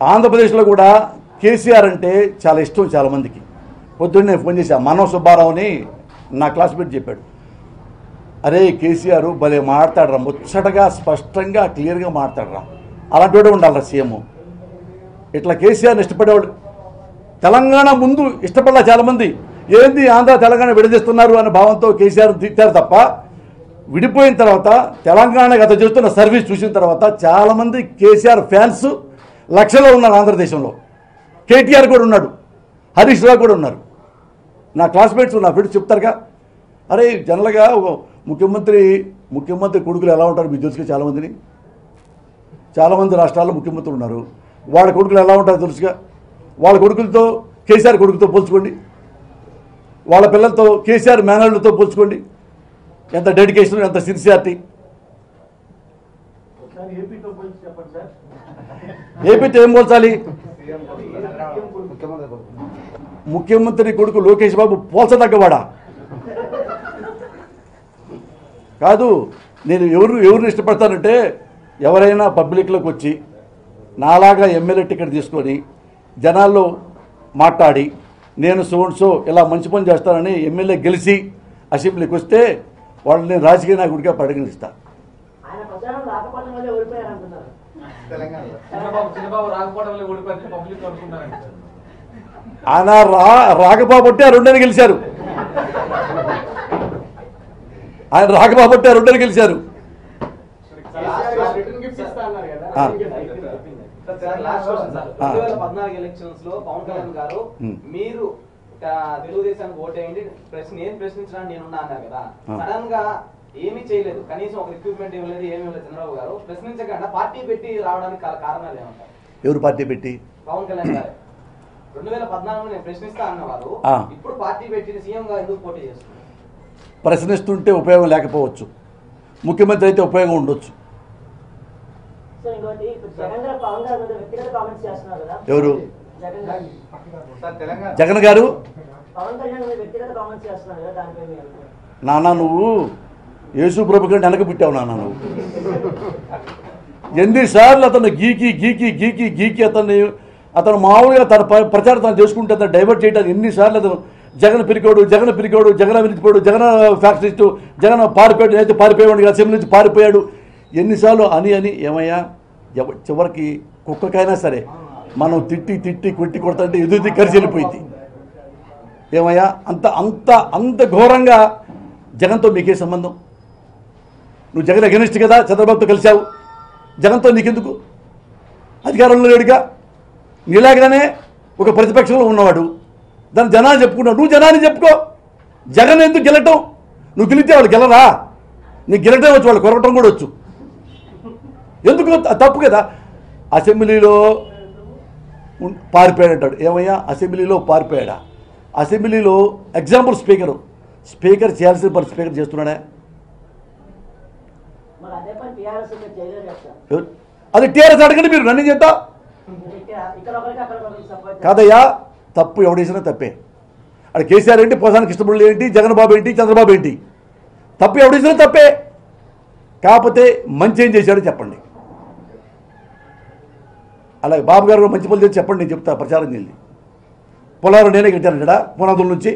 ఆంధ్రప్రదేశ్లో కూడా కేసీఆర్ అంటే చాలా ఇష్టం చాలామందికి పొద్దున్నే ఫోన్ చేశా మనో సుబ్బారావుని నా క్లాస్మేట్ చెప్పాడు. అరే కేసీఆర్ భలే మాట్లాడరా ముచ్చటగా స్పష్టంగా క్లియర్గా మాట్లాడరా. అలాంటి వాడే ఉండాలి సీఎం. ఇట్లా కేసీఆర్ని ఇష్టపడేవాడు తెలంగాణ ముందు ఇష్టపడాల చాలామంది ఏంది ఆంధ్ర తెలంగాణ విడదీస్తున్నారు అనే భావంతో కేసీఆర్ తిట్టారు తప్ప విడిపోయిన తర్వాత తెలంగాణ అతను చేస్తున్న సర్వీస్ చూసిన తర్వాత చాలామంది కేసీఆర్ ఫ్యాన్స్ లక్షలో ఉన్నారు ఆంధ్రదేశంలో. కేటీఆర్ కూడా ఉన్నాడు. హరీష్ రావు కూడా ఉన్నారు. నా క్లాస్మేట్స్ నా ఫ్రెండ్స్ చెప్తారుగా అరే జనరల్గా ముఖ్యమంత్రి ముఖ్యమంత్రి కొడుకులు ఎలా ఉంటారు? మీకు తెలుసుగా చాలామందిని. చాలామంది రాష్ట్రాల్లో ముఖ్యమంత్రులు ఉన్నారు. వాళ్ళ కొడుకులు ఎలా ఉంటారు తెలుసుగా. వాళ్ళ కొడుకులతో కేసీఆర్ కొడుకుతో పోల్చుకోండి. వాళ్ళ పిల్లలతో కేసీఆర్ మేనర్లతో పోల్చుకోండి. ఎంత డెడికేషన్ ఎంత సిన్సియారిటీ. ఏపీతో ఏం పోల్చాలి? ముఖ్యమంత్రి కొడుకు. లోకేష్ బాబు పోల్చదగ్గవాడా? కాదు నేను ఎవరు ఎవరిని ఇష్టపడతానంటే ఎవరైనా పబ్లిక్లోకి వచ్చి నాలాగా ఎమ్మెల్యే టికెట్ తీసుకొని జనాల్లో మాట్లాడి నేను సో సో ఇలా మంచి పని చేస్తానని ఎమ్మెల్యే గెలిచి అసెంబ్లీకి వస్తే వాళ్ళని నేను రాజకీయ నాయకుడిగా పరిగణిస్తాను వల్ల ఓడిపోయారు అంటున్నారు తెలంగాణలో చంద్రబాబు చంద్రబాబు రాకపోవడం వల్ల ఓడిపోతే పబ్లిక్ అనుకుంటారంట ఆయన రా రాకపోబట్టి ఆ రెండని గెలిచారు ఆయన రాకపోబట్టి ఆ రెండని గెలిచారు రిటర్న్ గిఫ్ట్ ఇస్తా అన్నారు కదా ఆ. Sir, sir, last question sir. ఆ. 2014 ఎలక్షన్స్లో పవన్ కళ్యాణ్ గారు ఉమ్. మీరు తెలుగుదేశానికి ఓటేయండి ప్రశ్న నేను ప్రశ్నించడానికి నేనున్నా అన్నారు కదా. సడన్గా ఏమీ చేయలేదు. కనీసం ఒక రిక్రూట్మెంట్ ఇవ్వలేదు ఏమీ ఇవ్వలేదు చంద్రబాబు గారు. ప్రశ్నించకుండా పార్టీ పెట్టి రావడానికి కారణాలు ఏమంటారు? ఎవరు పార్టీ పెట్టి? పవన్ కళ్యాణ్ గారు. రెండు వేల పద్నాలుగులో నేను ప్రశ్నిస్తా అన్నవారు. ఇప్పుడు పార్టీ పెట్టి సీఎం గా ఎందుకు పోటీ చేస్తున్నారు? ప్రశ్నిస్తుంటే ఉపయోగం లేకపోవచ్చు. ముఖ్యమంత్రి అయితే ఉపయోగం ఉండొచ్చు. సో ఇంకోటి ఇప్పుడు జగన్ గారు పవన్ గారు మీద వ్యక్తిగత కామెంట్స్ చేస్తున్నారు కదా. ఎవరు? జగన్ గారు. గారు? నాన్న నువ్వు యేసుప్రభు కంటే వెనక పుట్టావు నాన్న నువ్వు. ఎన్నిసార్లు అతను గీకి గీకి గీకి గీకి అతన్ని అతను మామూలుగా తన ప్రచారం తను చేసుకుంటే అతను డైవర్ట్ చేయడానికి ఎన్నిసార్లు అతను జగన్ పిరికోడు జగన్ పిరికోడు జగన్ విరిచిపోడు జగన్ ఫ్యాక్టరీస్ట్ జగన్ పారిపోయాడు అయితే పారిపోయాడు అసెంబ్లీ నుంచి పారిపోయాడు. ఎన్నిసార్లు అని అని ఏమయ్యా? ఎవ- చివరికి కుక్కకైనా సరే మనం తిట్టి తిట్టి కొట్టి కొడతంటే ఎదురు కలిసి వెళ్ళిపోయింది. ఏమయ్యా? అంత అంత అంత ఘోరంగా జగన్తో మీకే సంబంధం. నువ్వు జగన్ అగెనిస్ట్ కదా చంద్రబాబుతో కలిశావు. జగన్తో నీకెందుకు? అధికారంలో లేడుగా. నీలాగానే ఒక ప్రతిపక్షంలో ఉన్నవాడు. దాన్ని జనాన్ని చెప్పుకున్నావు నువ్వు జనాన్ని చెప్పుకో. జగన్ ఎందుకు గెలటం? నువ్వు గెలితే వాళ్ళు గెలరా? నీకు గెలటం వచ్చు వాళ్ళు కొరగటం కూడా వచ్చు. ఎందుకు? తప్పు కదా. అసెంబ్లీలో పారిపోయాడంటాడు. ఏమయ్యా? అసెంబ్లీలో పారిపోయాడా? అసెంబ్లీలో ఎగ్జాంపుల్ స్పీకరు. స్పీకర్ చేయాల్సిన పని స్పీకర్ చేస్తున్నాడా. అదే టీఆర్ఎస్? అది అడగండి మీరు రన్నింగ్ చేద్దాం కాదయ్యా తప్పు ఎవడేసినా తప్పే. అక్కడ కేసీఆర్ ఏంటి పోసానికి ఇష్టపడలు ఏంటి జగన్ బాబు ఏంటి చంద్రబాబు ఏంటి? తప్పు ఎవడేసినా తప్పే. కాకపోతే మంచి ఏం చేశాడో చెప్పండి. అలాగే బాబు గారు మంచి పనులు చేసి చెప్పండి నేను చెప్తా ప్రచారం చేయండి. పొలాలు నేనే కట్టాను ఇక్కడ పునాదుల నుంచి.